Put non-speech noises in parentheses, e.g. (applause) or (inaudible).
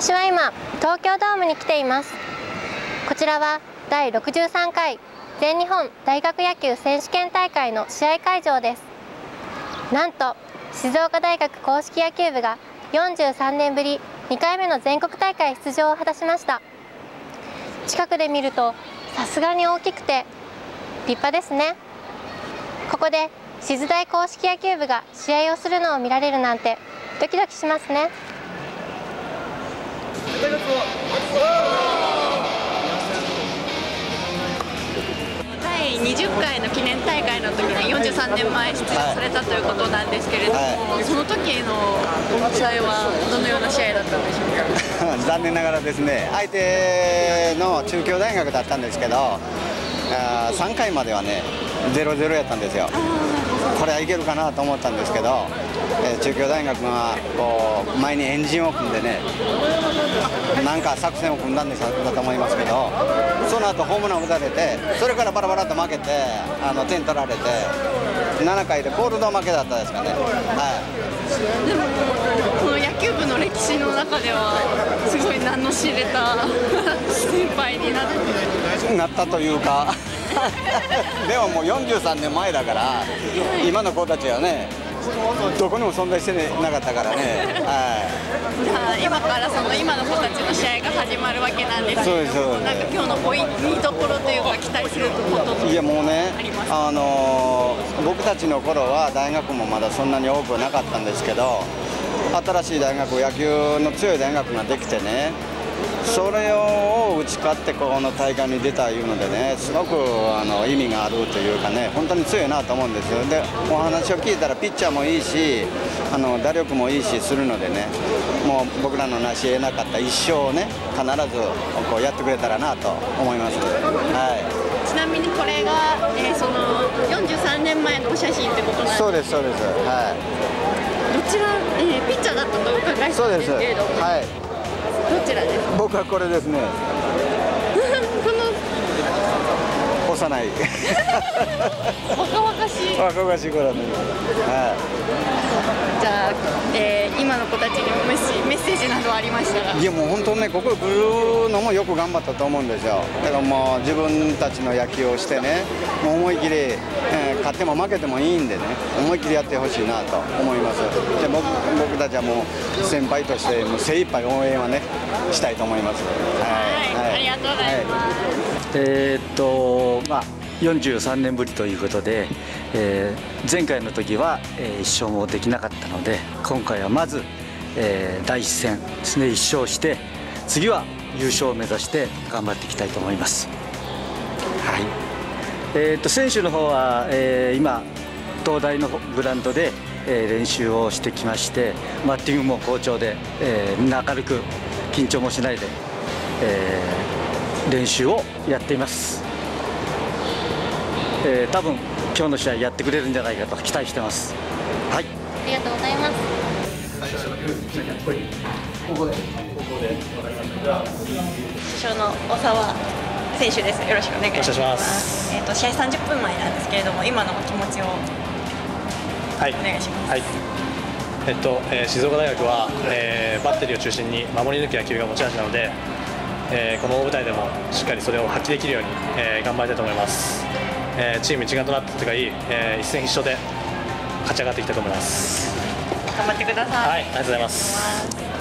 私は今東京ドームに来ています。こちらは第63回全日本大学野球選手権大会の試合会場です。なんと静岡大学硬式野球部が43年ぶり2回目の全国大会出場を果たしました。近くで見るとさすがに大きくて立派ですね。ここで静大硬式野球部が試合をするのを見られるなんてドキドキしますね。20回の記念大会の時に43年前出場されたということなんですけれども、はその時の試合はどのような試合だったんでしょうか？(laughs) 残念ながらですね相手の中京大学だったんですけどあー3回まではね0-0やったんですよ。これはいけるかなと思ったんですけど、えー中京大学がこう前にエンジンを組んでねなんか作戦を組んだんですだと思いますけどその後ホームランを打たれてそれからバラバラと負けてあの点取られて7回でコールド負けだったですかね。はい。でもこの野球部の歴史の中ではすごい名の知れた (laughs) 先輩になって。なったというか。(laughs) でももう43年前だから今の子たちはねどこにも存在してなかったからね、(laughs) はじゃあ今からその今の子たちの試合が始まるわけなんですけれどなんか今日のポイント見どころというか期待することとい、いやもうねあのー僕たちの頃は大学もまだそんなに多くなかったんですけど新しい大学野球の強い大学ができてねそれを打ち勝ってこの大会に出たいうのでねすごくあの意味があるというかね本当に強いなと思うんです。よでお話を聞いたらピッチャーもいいしあの打力もいいしするのでねもう僕らの成し得なかった一生をね必ずこうやってくれたらなと思います。はい。ちなみにこれが、えーその43年前のお写真ってことなんですそうですそうです。はどちら、えーピッチャーだったとお伺いいしたんですけれども、はいどちらですか？僕はこれですね。(laughs) この。幼い。若々しい。若々しい頃ね。はじゃあ、えー今の子たちになどありましたらいいやもう本当ねここに来るのもよく頑張ったと思うんですよ。けどもう自分たちの野球をしてねもう思い切り、えー勝っても負けてもいいんでね思い切りやってほしいなと思います。で僕僕たちはもう先輩としてもう精一杯応援はねしたいと思います。はい。ありがとうございます。えーっとまあ43年ぶりということで、えー前回の時は、えー1勝もできなかったので今回はまず、えー第一戦ですね1勝して次は優勝を目指して頑張っていきたいと思います。はい。えーっと選手の方は、えー今東大のグラウンドで、えー練習をしてきましてバッティングも好調で、えーみんな明るく緊張もしないで、えー練習をやっています、えー多分今日の試合やってくれるんじゃないかと期待してます。はい。ありがとうございます主将の小沢選手です。よろしくお願いします。えっ、と試合30分前なんですけれども、今のお気持ちをはい、お願いします。はいえっとえー静岡大学は、えーバッテリーを中心に守り抜く野球が持ち味なので、えーこの大舞台でもしっかりそれを発揮できるように、えー頑張りたいと思います、えーチーム一丸となって戦い、えー一戦必勝で勝ち上がっていきたいと思います頑張ってください。はいありがとうございます